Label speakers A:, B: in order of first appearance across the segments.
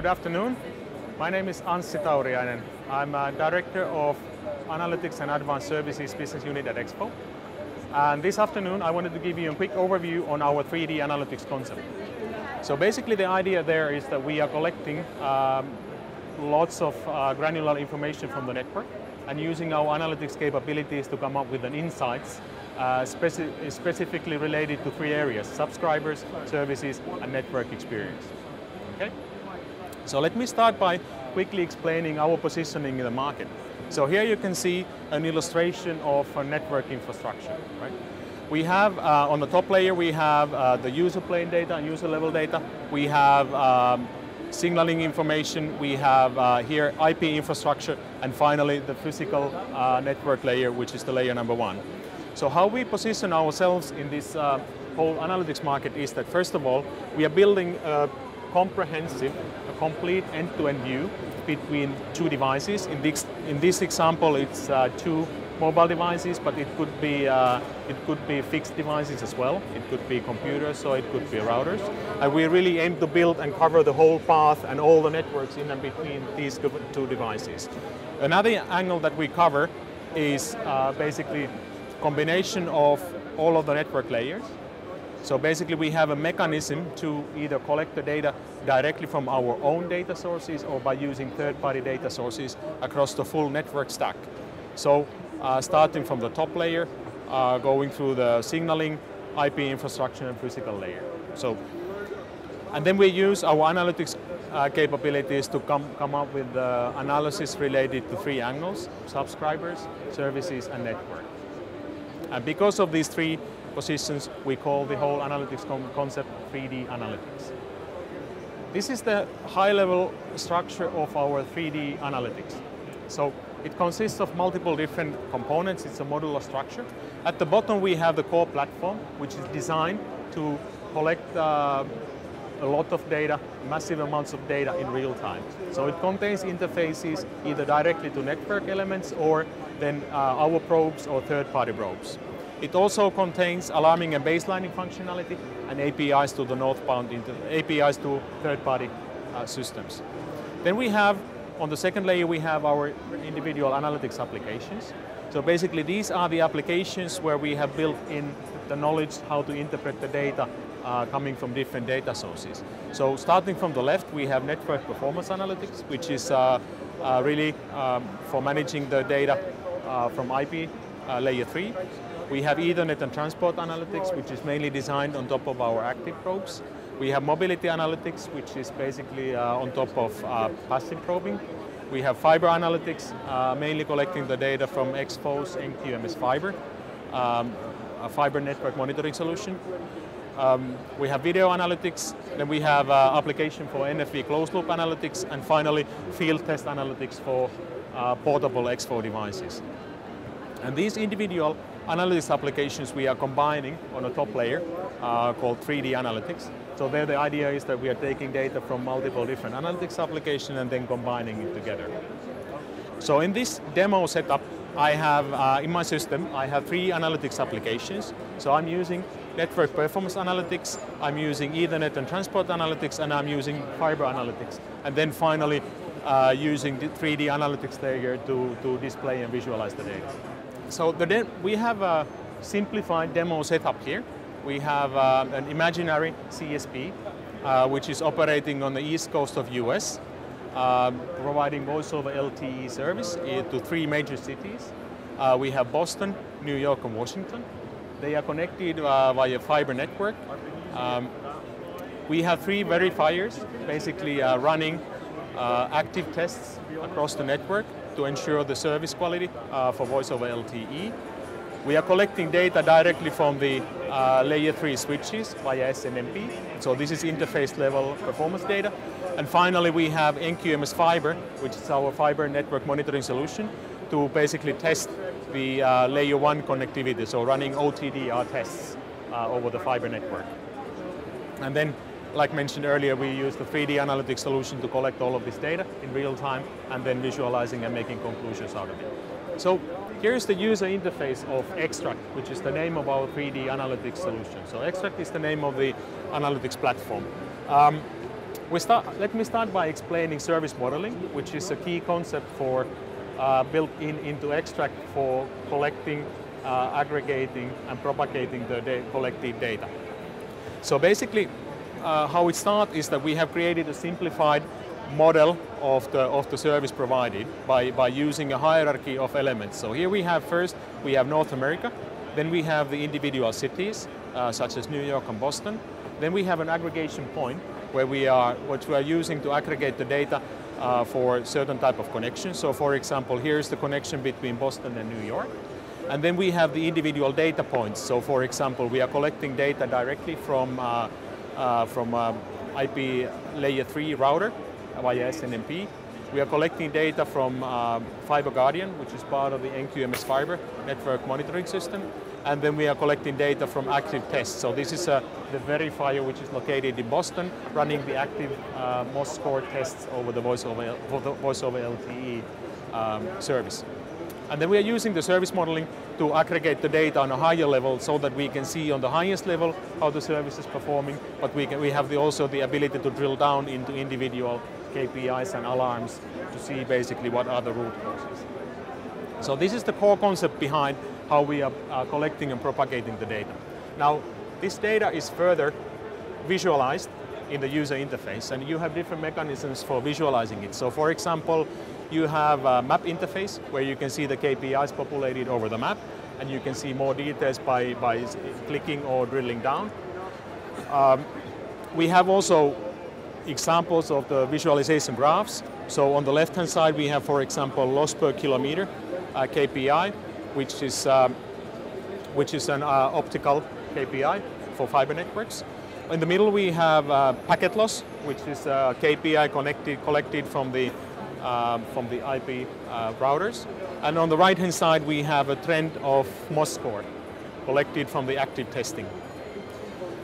A: Good afternoon. My name is Anssi Tauriainen. I'm a Director of Analytics and Advanced Services Business Unit at EXFO. And this afternoon I wanted to give you a quick overview on our 3D analytics concept. So basically the idea there is that we are collecting um, lots of uh, granular information from the network and using our analytics capabilities to come up with an insights uh, speci specifically related to three areas, subscribers, services, and network experience. Okay? So let me start by quickly explaining our positioning in the market. So here you can see an illustration of a network infrastructure. Right? We have, uh, on the top layer, we have uh, the user plane data and user level data. We have um, signaling information, we have uh, here IP infrastructure, and finally the physical uh, network layer, which is the layer number one. So how we position ourselves in this uh, whole analytics market is that first of all, we are building comprehensive, a complete end-to-end -end view between two devices. In this, in this example, it's uh, two mobile devices, but it could be uh, it could be fixed devices as well. It could be computers, or it could be routers. And we really aim to build and cover the whole path and all the networks in and between these two devices. Another angle that we cover is uh, basically combination of all of the network layers. So basically we have a mechanism to either collect the data directly from our own data sources or by using third-party data sources across the full network stack. So uh, starting from the top layer, uh, going through the signaling, IP infrastructure and physical layer. So, and then we use our analytics uh, capabilities to come, come up with the analysis related to three angles, subscribers, services and network. And because of these three positions, we call the whole analytics concept 3D analytics. This is the high-level structure of our 3D analytics. So it consists of multiple different components. It's a modular structure. At the bottom, we have the core platform, which is designed to collect uh, a lot of data, massive amounts of data in real time. So it contains interfaces either directly to network elements or then uh, our probes or third-party probes. It also contains alarming and baselining functionality and APIs to the northbound, APIs to third-party uh, systems. Then we have on the second layer, we have our individual analytics applications. So basically, these are the applications where we have built in the knowledge how to interpret the data uh, coming from different data sources. So starting from the left, we have network performance analytics, which is uh, uh, really um, for managing the data uh, from IP uh, layer 3. We have Ethernet and transport analytics, which is mainly designed on top of our active probes. We have mobility analytics, which is basically uh, on top of uh, passive probing. We have fiber analytics, uh, mainly collecting the data from EXFO's NQMS fiber, um, a fiber network monitoring solution. Um, we have video analytics, then we have uh, application for NFV closed loop analytics, and finally field test analytics for uh, portable Expo devices. And these individual analytics applications we are combining on a top layer uh, called 3D analytics. So there the idea is that we are taking data from multiple different analytics applications and then combining it together. So in this demo setup, I have, uh, in my system, I have three analytics applications. So I'm using network performance analytics, I'm using Ethernet and transport analytics, and I'm using fiber analytics. And then finally, uh, using the 3D analytics layer to, to display and visualize the data. So we have a simplified demo setup here. We have uh, an imaginary CSP, uh, which is operating on the east coast of US, uh, providing voice over LTE service to three major cities. Uh, we have Boston, New York, and Washington. They are connected uh, via fiber network. Um, we have three verifiers, basically uh, running active tests across the network to ensure the service quality for voice over LTE. We are collecting data directly from the uh, layer 3 switches via SNMP. So this is interface level performance data. And finally we have NQMS Fiber, which is our fiber network monitoring solution to basically test the uh, layer 1 connectivity, so running OTDR tests uh, over the fiber network. And then, like mentioned earlier, we use the 3D analytics solution to collect all of this data in real time and then visualizing and making conclusions out of it. So Here's the user interface of Xtract, which is the name of our 3D analytics solution. So Xtract is the name of the analytics platform. Um, start, let me start by explaining service modeling, which is a key concept for uh, built in into Xtract for collecting, uh, aggregating, and propagating the da collected data. So basically, uh, how it starts is that we have created a simplified model of the, of the service provided by, by using a hierarchy of elements. So here we have first, we have North America, then we have the individual cities, uh, such as New York and Boston. Then we have an aggregation point where we are, which we are using to aggregate the data uh, for certain type of connections. So for example, here's the connection between Boston and New York. And then we have the individual data points. So for example, we are collecting data directly from, uh, from uh, IP layer 3 router via SNMP. We are collecting data from uh, Fiber Guardian, which is part of the NQMS Fiber network monitoring system. And then we are collecting data from active tests. So this is uh, the verifier, which is located in Boston, running the active uh, MOS score tests over the voice over, over LTE um, service. And then we are using the service modeling to aggregate the data on a higher level so that we can see on the highest level how the service is performing, but we, can, we have the, also the ability to drill down into individual KPIs and alarms to see basically what are the root causes. So this is the core concept behind how we are uh, collecting and propagating the data. Now, this data is further visualized in the user interface, and you have different mechanisms for visualizing it. So for example, you have a map interface where you can see the KPIs populated over the map, and you can see more details by, by clicking or drilling down. Um, we have also examples of the visualization graphs. So on the left-hand side, we have, for example, loss per kilometer uh, KPI, which is, um, which is an uh, optical KPI for fiber networks. In the middle, we have uh, packet loss, which is a KPI connected, collected from the um, from the IP uh, routers. And on the right-hand side, we have a trend of MOS score collected from the active testing.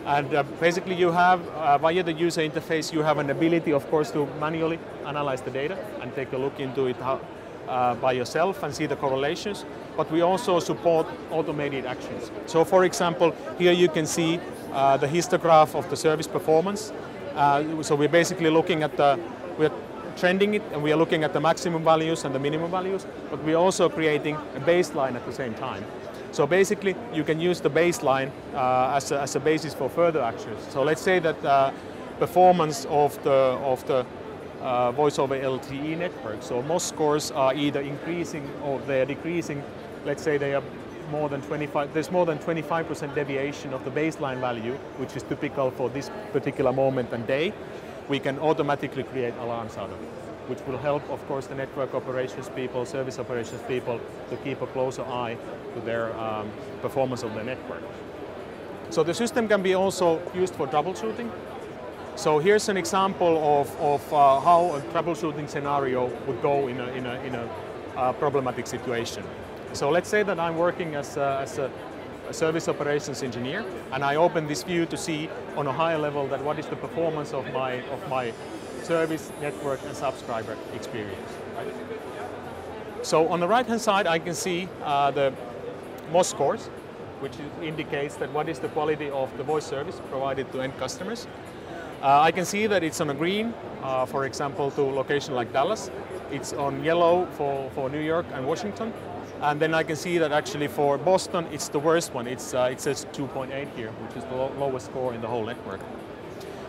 A: And uh, basically you have, uh, via the user interface, you have an ability, of course, to manually analyze the data and take a look into it how, uh, by yourself and see the correlations. But we also support automated actions. So for example, here you can see uh, the histograph of the service performance. Uh, so we're basically looking at the, we're trending it and we are looking at the maximum values and the minimum values, but we're also creating a baseline at the same time. So basically, you can use the baseline uh, as, a, as, a, basis for further actions. So let's say that uh, performance of the, of the uh, voice over LTE network, so MOS scores are either increasing or they're decreasing. Let's say they are more than 25, there's more than 25% deviation of the baseline value, which is typical for this particular moment and day we can automatically create alarms out of it, which will help, of course, the network operations people, service operations people to keep a closer eye to their um, performance of the network. So the system can be also used for troubleshooting. So here's an example of, of uh, how a troubleshooting scenario would go in a, in a, in a uh, problematic situation. So let's say that I'm working as a, as a a service operations engineer, and I open this view to see on a higher level that what is the performance of my, of my service, network, and subscriber experience. So on the right-hand side, I can see uh, the MOS scores, which indicates that what is the quality of the voice service provided to end customers. Uh, I can see that it's on a green, uh, for example, to location like Dallas. It's on yellow for, for New York and Washington. And then I can see that actually for Boston, it's the worst one. It's, uh, it says 2.8 here, which is the lo lowest score in the whole network.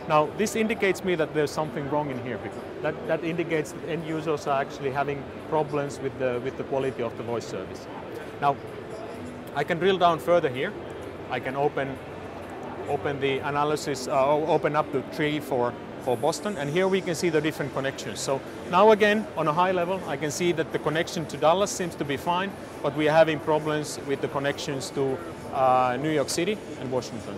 A: Now, this indicates me that there's something wrong in here because that, that indicates that end users are actually having problems with the, with the quality of the voice service. Now, I can drill down further here. I can open, open the analysis, uh, open up the tree for for Boston. And here we can see the different connections. So now again, on a high level, I can see that the connection to Dallas seems to be fine, but we are having problems with the connections to uh, New York City and Washington.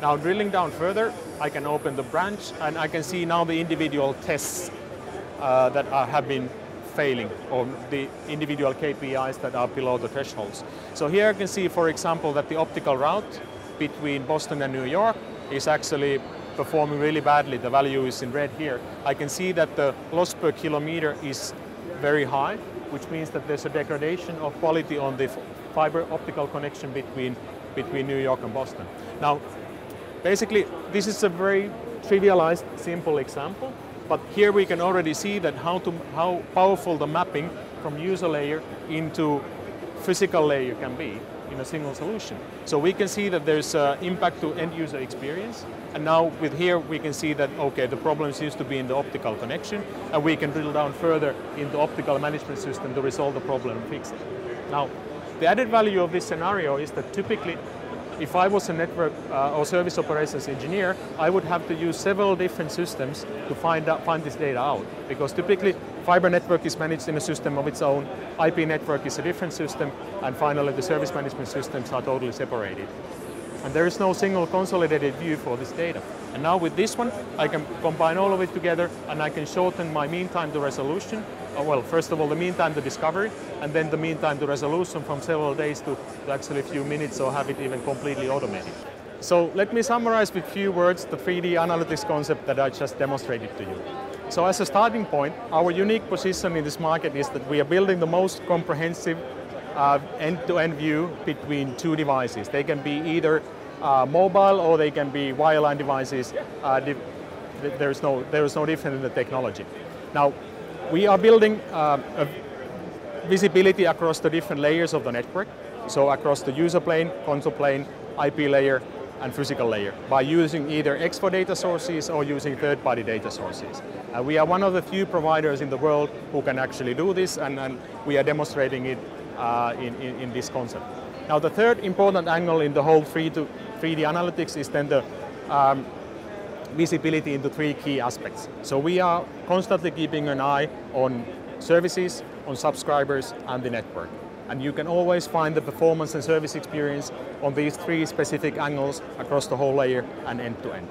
A: Now drilling down further, I can open the branch and I can see now the individual tests uh, that are, have been failing or the individual KPIs that are below the thresholds. So here I can see, for example, that the optical route between Boston and New York is actually performing really badly. The value is in red here. I can see that the loss per kilometer is very high, which means that there's a degradation of quality on the fiber optical connection between, between New York and Boston. Now, Basically, this is a very trivialized, simple example, but here we can already see that how, to, how powerful the mapping from user layer into physical layer can be in a single solution. So we can see that there's uh, impact to end user experience. And now with here, we can see that, okay, the problem seems to be in the optical connection, and we can drill down further in the optical management system to resolve the problem and fix it. Now, the added value of this scenario is that typically if I was a network uh, or service operations engineer, I would have to use several different systems to find, out, find this data out. Because typically, fiber network is managed in a system of its own, IP network is a different system, and finally the service management systems are totally separated. And there is no single consolidated view for this data. And now with this one, I can combine all of it together and I can shorten my mean time to resolution. Uh, well, first of all, the mean time to discovery, and then the mean time to resolution from several days to, to actually a few minutes or have it even completely automated. So let me summarize with few words the 3D analytics concept that I just demonstrated to you. So as a starting point, our unique position in this market is that we are building the most comprehensive uh, end-to-end view between two devices. They can be either uh, mobile or they can be wireline devices. Uh, there is no there is no difference in the technology. Now, we are building uh, visibility across the different layers of the network. So across the user plane, control plane, IP layer, and physical layer by using either EXFO data sources or using third-party data sources. Uh, we are one of the few providers in the world who can actually do this, and, and we are demonstrating it uh, in, in, in, this concept. Now the third important angle in the whole 3 to 3D analytics is then the um, visibility into three key aspects. So we are constantly keeping an eye on services, on subscribers, and the network. And you can always find the performance and service experience on these three specific angles across the whole layer and end to end.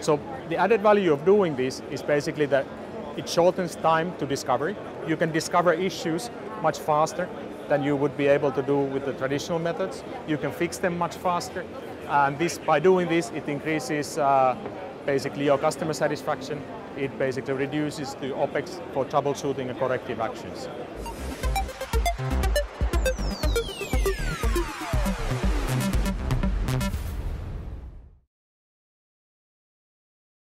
A: So the added value of doing this is basically that it shortens time to discovery. You can discover issues much faster than you would be able to do with the traditional methods. You can fix them much faster. And this, by doing this, it increases uh, basically your customer satisfaction. It basically reduces the OPEX for troubleshooting and corrective actions.